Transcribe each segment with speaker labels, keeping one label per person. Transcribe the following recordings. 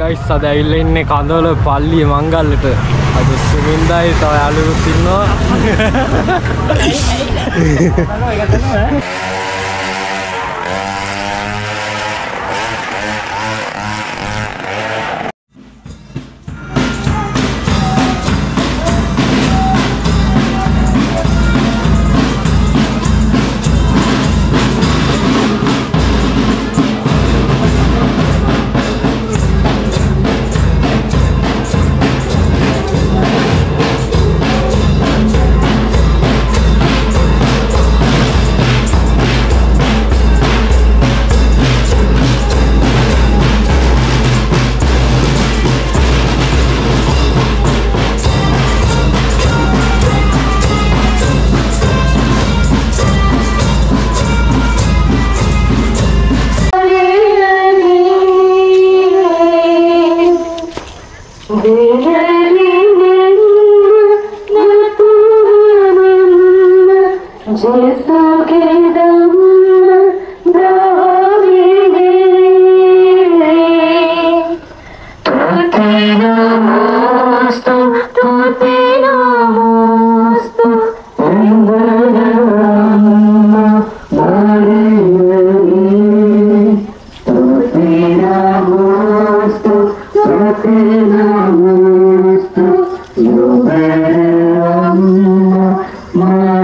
Speaker 1: Guys අද ඇවිල්ල ඉන්නේ කඳවල පල්ලිය මංගල්ලට. අද සුමින්දයි තව යාළුවොත් ඉන්නවා.
Speaker 2: Maria, Maria,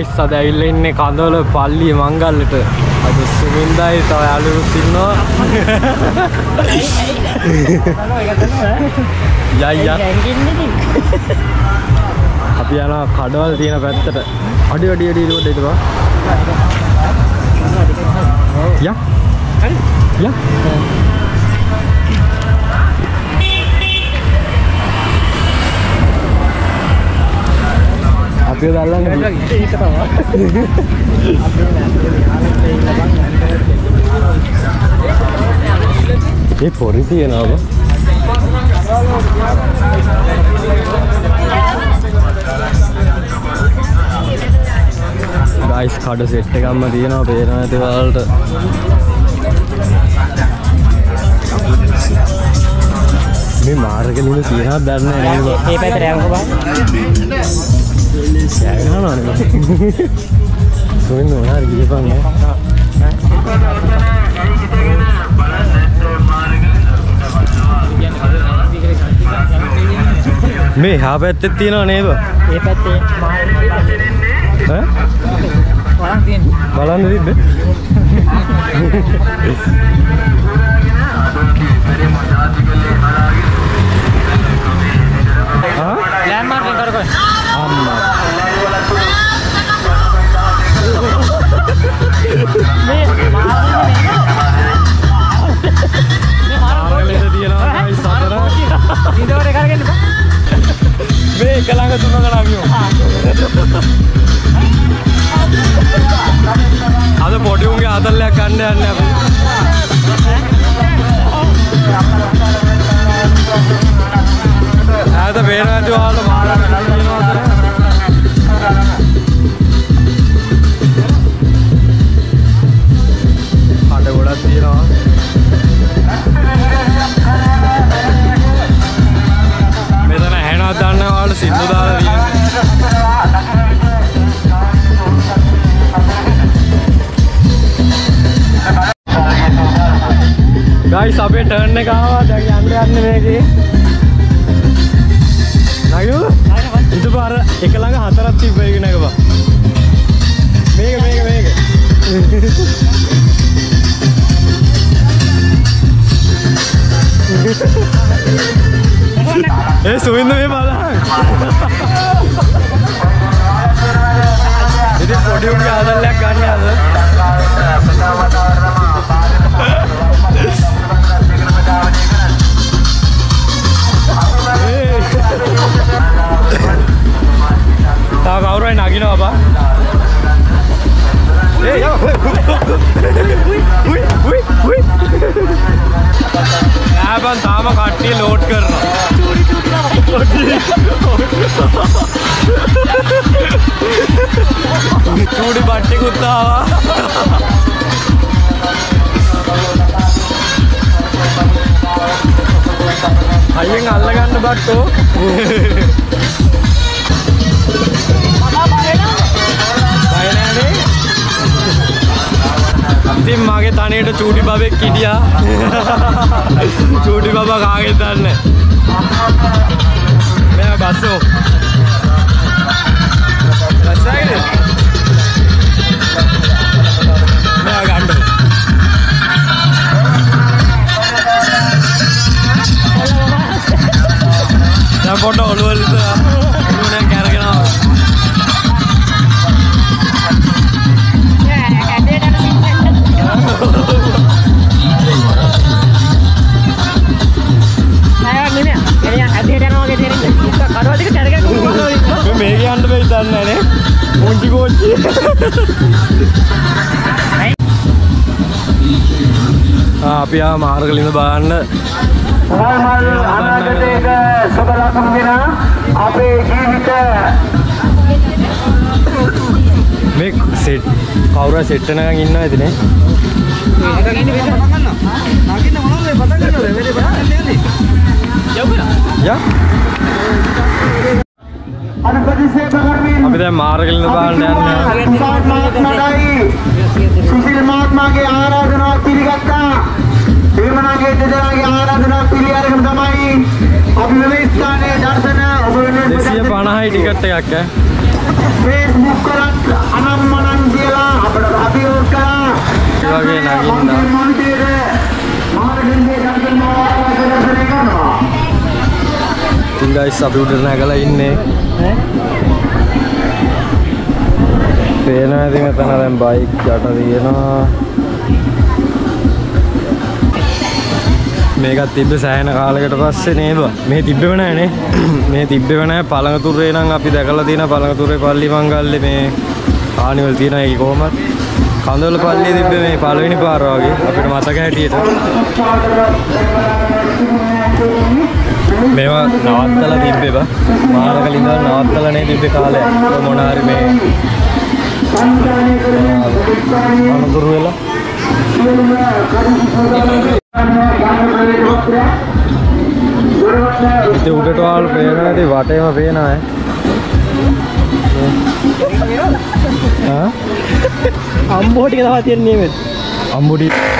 Speaker 2: ගයිස් අද ඇවිල්ලා ඉන්නේ කඳවල පල්ලිය මංගල්ලට. අද සුමින්දයි තව යාළුවොත් ඉන්නවා. යයි යයි. අපි යනවා කඩවල් තියෙන පැත්තට. අඩි අඩි අඩි ඉරුවට ඉතවා. යා. යා. අපිව දල්ලන්න ඒ පොරි තියෙනවද ගයිස් කඩ සෙට් එකක්ම තියෙනවා පේනවා ඇති ඔයාලට මේ මාර්ගලින තියෙනවද දන්නේ නැහැ නේද
Speaker 1: ඒ පැත්තට යන්නකෝ බං.
Speaker 2: යනවනේ සොයින් මොනාර ගියපන් ඈ මේ හා පැත්තෙත් තියෙනව නේද
Speaker 1: ඒ පැත්තේ
Speaker 2: ඈ
Speaker 1: වරන් තියෙන.
Speaker 2: බලන්න තිබ්බේ අපේ ටර්න් එක ආවා. දැන් යන්න යන්නේ මේකේ. නගිනු ඉතින් පාර එක ළඟ හතරක් තිබ්බ ඒක නගපන්. මේක මේක මේක. ඒ සුවින්ද මේ බලන්න ඉතින් පොඩි උන්ගේ ආදල්ලයක් ගන්න අද कर रहा चूड़ी बाटी कुत्ता అయ్యంగా అల్లగండి బట్టు. ඉතින් මගේ තනයට චූටි බබෙක් හිටියා. චූටි බබා කාගෙත් දන්නේ? ආ මාර්ගලින්ද බලන්න.
Speaker 3: මල් අනාගතයක සුබ ලකුණු දෙන අපේ ජීවිත.
Speaker 2: මේ සෙට් කවුරු සෙට් එකකින් ඉන්නවා ඇතිනේ යා.
Speaker 3: අනුපතිසේප කරමින්
Speaker 2: අපි දැන් මාර්ගලින්ද බලන්න යන්නේ.
Speaker 3: සුසිල් මහත්මයාගේ ආරාධනාව පිළිගත්තා එමනාගේ දෙදෙනාගේ ආරාධනාව පිළි අරගෙන තමයි අපි මේ ස්ථානයේ දර්ශන ඔබ වෙනුවෙන්
Speaker 2: 250යි ටිකට් එකක් ඈ
Speaker 3: Facebook කරත් අභියෝග කළා.
Speaker 2: ඒ වගේ නගින්න. ඉතින් ගයිස් අපි උඩට නැගලා ඉන්නේ. පේනවා ඉතින් මෙතන දැන් බයික් යට තියෙනවා. මේකත් තිබ්බ සෑහෙන කාලයකට පස්සේ නේද? මේ තිබ්බෙම නෑනේ. මේ තිබ්බෙම නෑ පළඟතුරේ නම් අපි දැකලා තියෙන පළඟතුරේ පල්ලි මංගල්ලේ මේ කානිවල් තියෙන එක කොහොමද? කඳවල පල්ලියේ තිබ්බේ මේ පළවෙනි පාර වගේ අපිට මතක හැටියට. මේවා නවත්තලා තිබ්බේ බා. මාරකල ඉඳන් නවත්තලා නේ තිබ්බේ කාලයක්. ඔය මොන හරි මේ අනුතුරු වෙලා ඉතින් උඩට වල් පේනවා ඉතින් වටේම පේනවා ඈ. ආ
Speaker 1: අම්බෝටික තවා තියෙන්නේ මේ
Speaker 2: අම්බුඩි මොන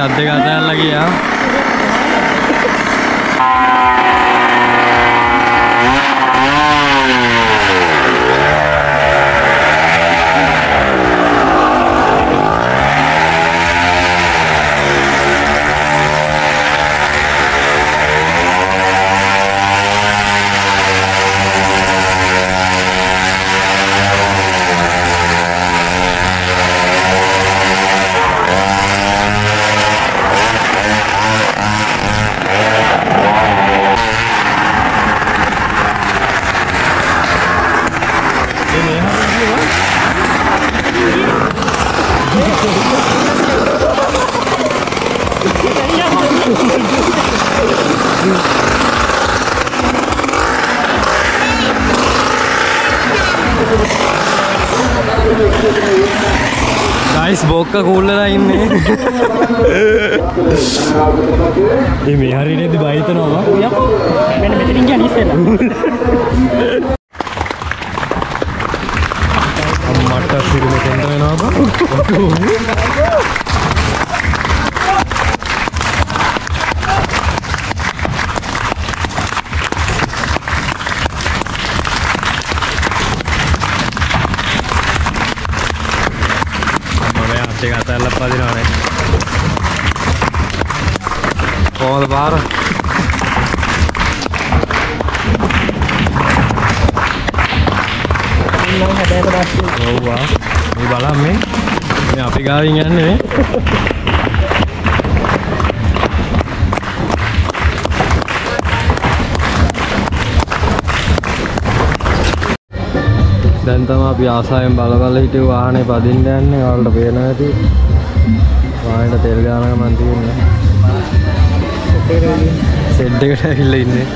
Speaker 2: ලගින්නද අත් දෙක අතහැරලා ගියා ගයිස් බොක්ක කූල්ලලා ඉන්නේ. ඒ මේ හරියටද බයිතනවා
Speaker 1: යකෝ මෙන්න මෙතනින් ගියා ඉස්සෙල්ලා
Speaker 2: මට සිරුම කෙන්ද වෙනවා බා පදිනවනේ කොහොමද පාර
Speaker 1: මම හැබැයි පස්සේ
Speaker 2: ඔව්වා මේ බලන්න මේ මේ අපි ගාවින් යන්නේ මේ දැන් තමයි අපි ආසාවෙන් බල බල හිටිය වාහනේ පදින්න යන්නේ ඔයාලට පේනවා ඇති වාහනේට තෙල් ගානක මන් තියෙන්නේ. සෙඩ් එකට ඇවිල්ලා ඉන්නේ.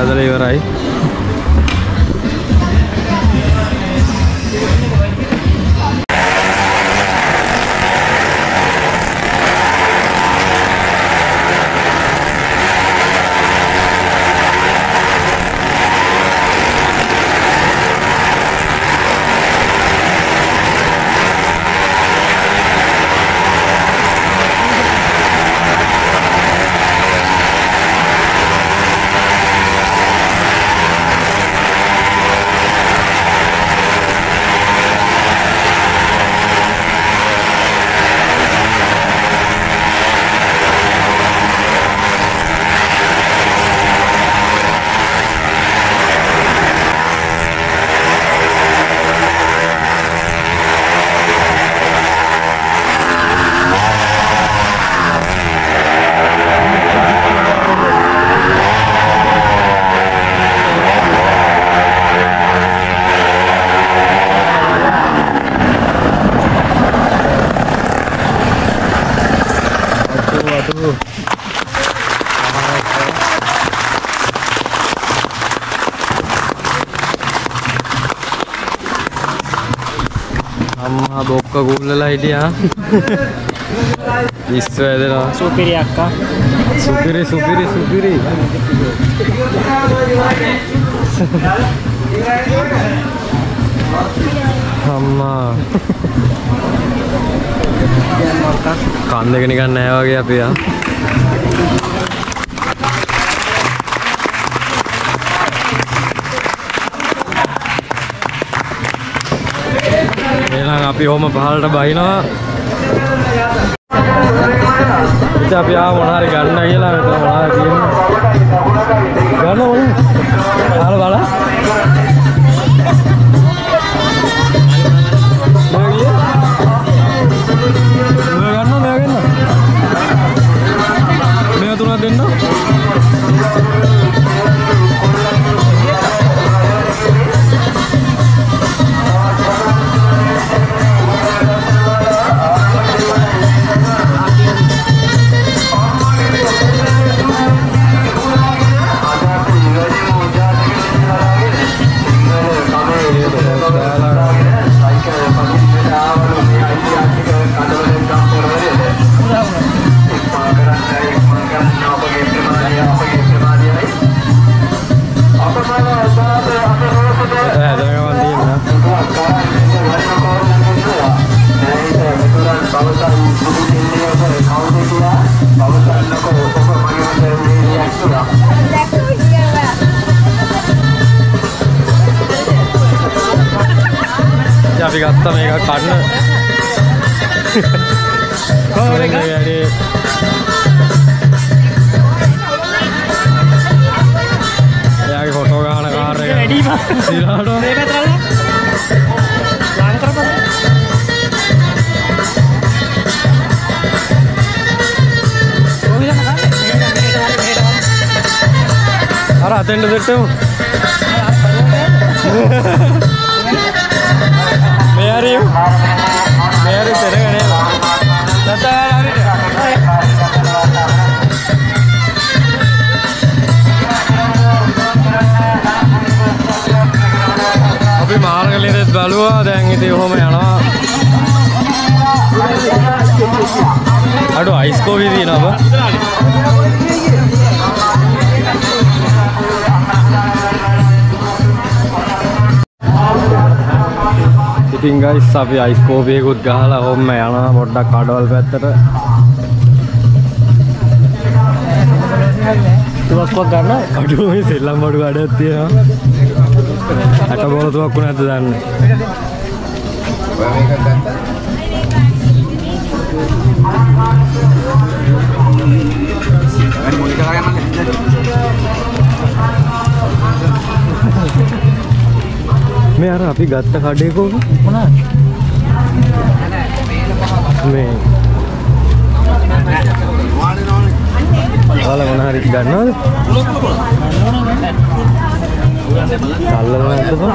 Speaker 2: මාත් ඇදලා ඉවරයි. හිටියා ඉස්ස වැදෙනවා
Speaker 1: සුපිරි අක්කා
Speaker 2: සුපිරි සුපිරි සුපිරි අම්මා කන් දෙක නිකන් නෑ වගේ අපි ආ අපි ඔහොම පහළට බහිනවා. ඉතින් අපි ආව මොන හරි ගන්න කියලා මෙතන මොනවද තියෙන්නේ ගන්න ඕන. අහලා බලන්න. කාර් එක
Speaker 1: වැඩි බා.
Speaker 2: සිරහට
Speaker 1: මේ පැත්තට ලං කරපන් කොහෙද මකන්නේ
Speaker 2: අර අතෙන්ට දෙට්ටමු මේ හරි මේ හරි තෙරගෙන අපි මාර්ගලිරෙත් බලුවා. දැන් ඉතින් ඔහොම යනවා. අඩු අයිස්කෝවි තියෙනවා ඉතින් ගයිස් අපි අයිස්කෝපියකුත් ගහලා ඔහොම යනවා පොඩ්ඩක් කඩවල් පැත්තට.
Speaker 1: තුවක්කුවක් ගන්න.
Speaker 2: අඩු මේ සෙල්ලම් බඩු කඩක් තියෙනවා අට බෝල තුවක්කු නැද්ද දන්නේ? මේ අර අපි ගත්ත කඩේ කෝක
Speaker 1: මොනවද
Speaker 2: මේ. ඔයාලා මොන හරි ගන්නවද? අල්ලලා නැද්ද බං?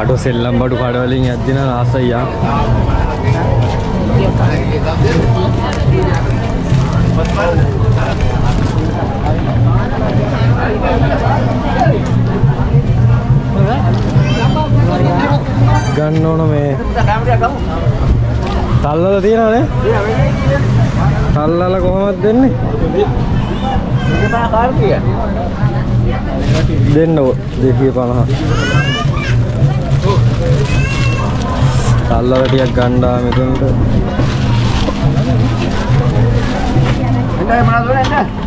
Speaker 2: අඩෝ සෙල්ලම් බඩු කඩවලින් යද්දින ආසයියා. ගන්න ඕන මේ තල්ලල තියෙනවනේ තල්ලල කොහොමද දෙන්නේ දෙන්න දෙසිය පණහ තල්ලල ටිකක් ගණ්ඩා මෙතනට
Speaker 4: සිය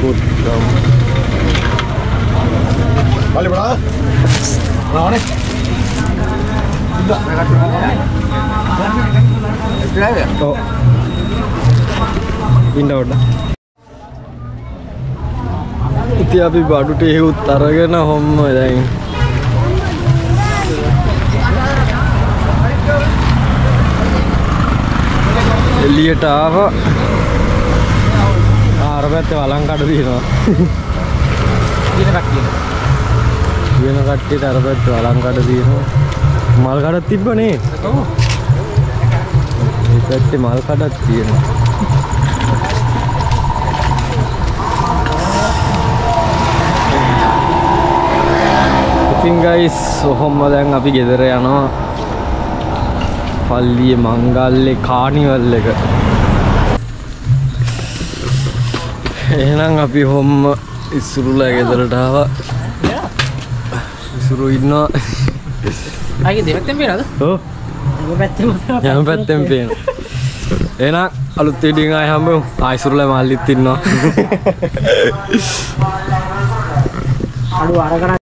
Speaker 2: තුලක් මේකුත් ගමු
Speaker 4: පලි බලා රානේ
Speaker 2: ඔව් ඉන්න ඔන්න ඉතින් අපි බඩු ටේකුත් අරගෙන හොම්ම දැන්. එලියට ආවා. පැත්තේ වලං කඩ තියෙනවා. වෙන කට්ටියට. අර පැත්තේ වලං කඩ තියෙනවා. මල් කඩක් තිබ්බනේ. මේ පැත්තේ මල් කඩක් තියෙනවා. ඉතින් ගයිස් ඔහොම දැන් අපි ගෙදර යනවා. පල්ලියේ මංගල්ලේ කානිවල් එක එහෙනම් අපි හොම්ම ඉස්සුරුලා ගෙදරට ආවා. ඉසුරු ඉන්නවා.
Speaker 1: අයිගේ දෙපැත්තෙන් පේනවද?
Speaker 2: ඔව්.
Speaker 1: ඔය පැත්තෙම
Speaker 2: යම් පැත්තෙන් පේන එහෙනම් අලුත් වීඩියෝ ආයි හම්බෙමු. ආයිසුරුලා මල්ලිත් ඉන්නවා.
Speaker 1: අඩු අරගෙන